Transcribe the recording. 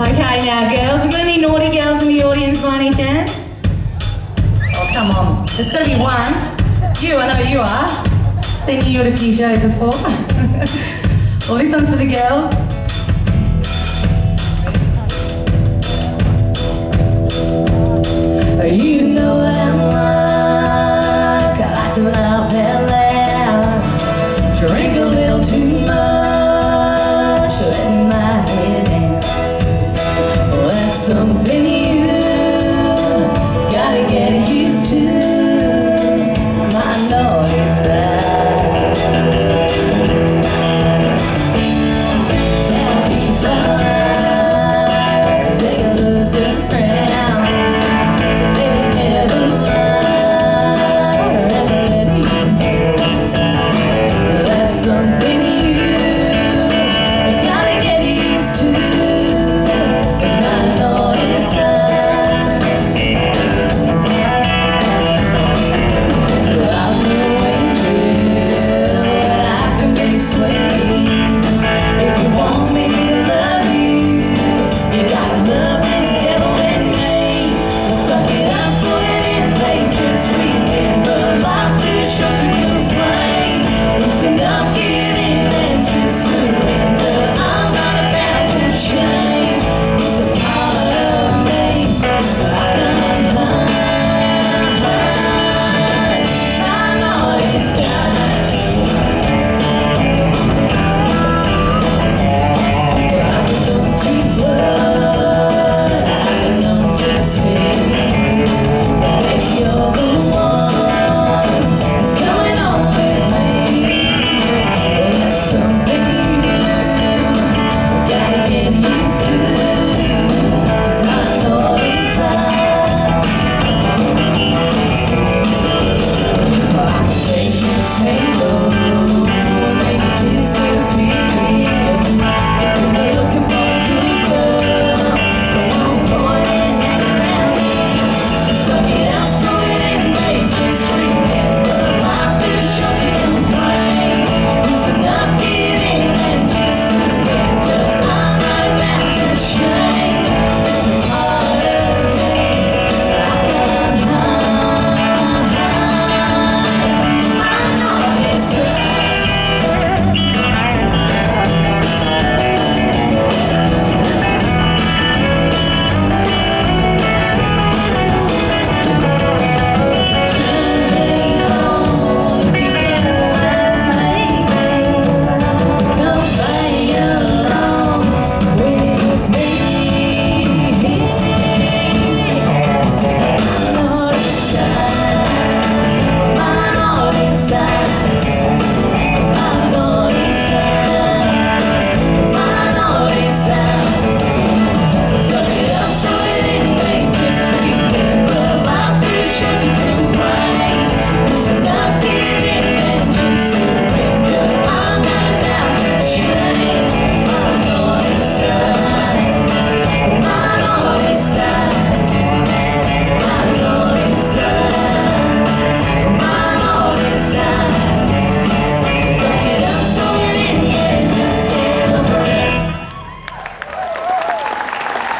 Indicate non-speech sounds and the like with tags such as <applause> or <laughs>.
Okay, now girls, we're gonna need naughty girls in the audience by any chance? Oh, come on. There's got to be one. You, I know you are. Seen you at a few shows before. <laughs> well, this one's for the girls. You.